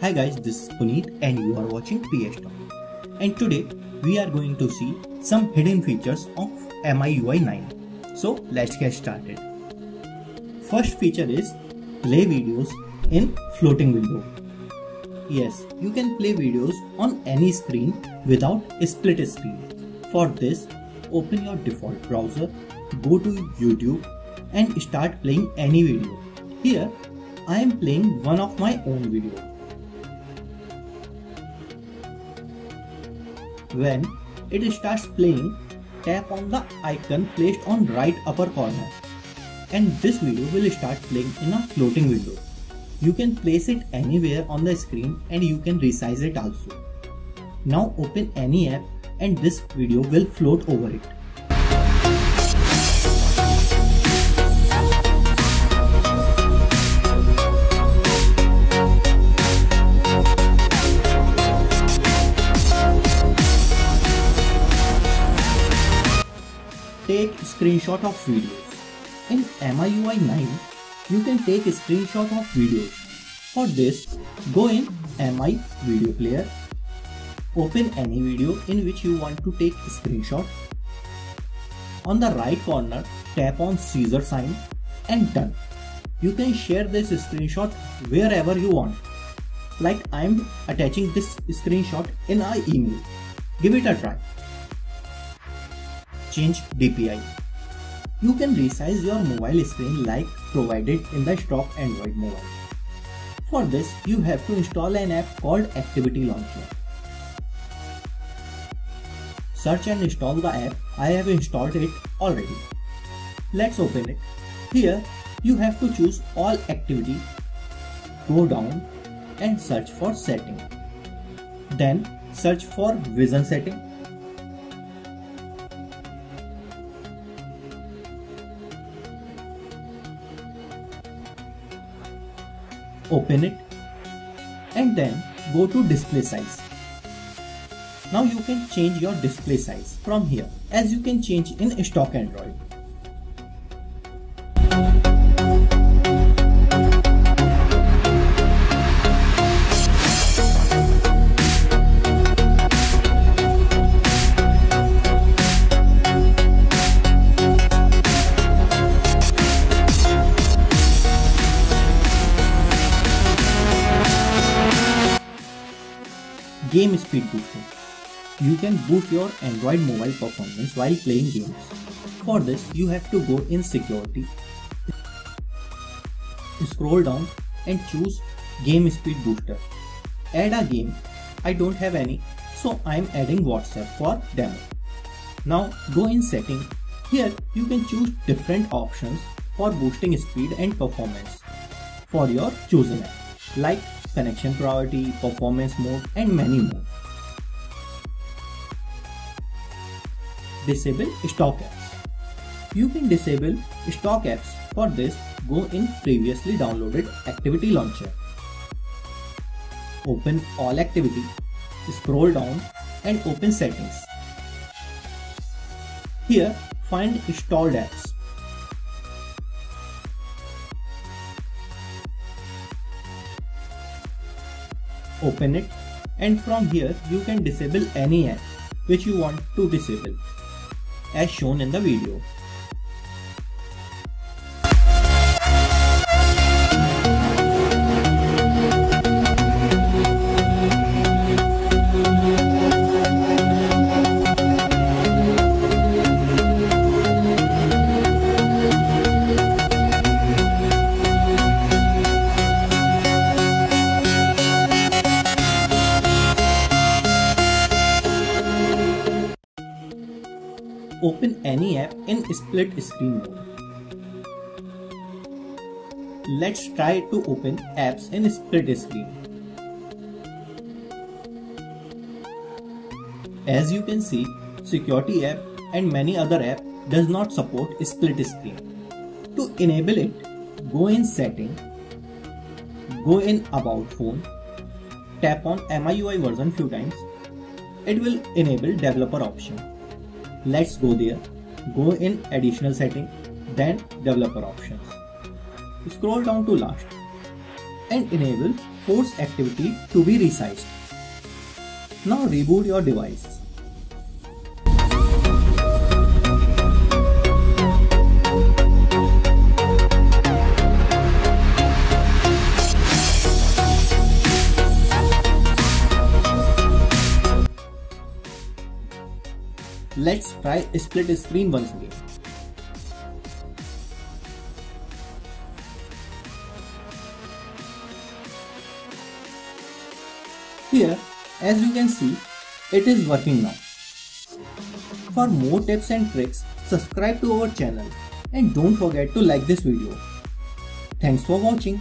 Hi guys, this is Puneet and you are watching PS Talk. And today we are going to see some hidden features of MIUI 9. So let's get started. First feature is play videos in floating window. Yes, you can play videos on any screen without a split screen. For this, open your default browser, go to YouTube and start playing any video. Here, I am playing one of my own video. When it starts playing, tap on the icon placed on right upper corner and this video will start playing in a floating window. You can place it anywhere on the screen and you can resize it also. Now open any app and this video will float over it. Take screenshot of videos. In MIUI 9, you can take a screenshot of videos. For this, go in MI video player, open any video in which you want to take a screenshot. On the right corner, tap on scissor sign and done. You can share this screenshot wherever you want. Like I am attaching this screenshot in our email. Give it a try change DPI. You can resize your mobile screen like provided in the stock Android mobile. For this, you have to install an app called Activity Launcher. Search and install the app. I have installed it already. Let's open it. Here, you have to choose all activity, go down and search for setting. Then search for vision setting open it and then go to display size. Now you can change your display size from here as you can change in stock Android. Game Speed Booster. You can boost your Android mobile performance while playing games. For this, you have to go in Security, scroll down and choose Game Speed Booster. Add a game. I don't have any, so I am adding WhatsApp for demo. Now go in Setting. Here you can choose different options for boosting speed and performance for your chosen app like connection priority, performance mode and many more. Disable stock apps. You can disable stock apps. For this, go in previously downloaded activity launcher. Open all activity, scroll down and open settings. Here, find installed apps. Open it and from here you can disable any app which you want to disable as shown in the video. Open any app in split screen mode. Let's try to open apps in split screen. As you can see, security app and many other app does not support split screen. To enable it, go in setting, go in about phone, tap on MIUI version few times. It will enable developer option let's go there go in additional setting then developer options scroll down to last and enable force activity to be resized. Now reboot your device. Let's try split screen once again. Here, as you can see, it is working now. For more tips and tricks, subscribe to our channel and don't forget to like this video. Thanks for watching.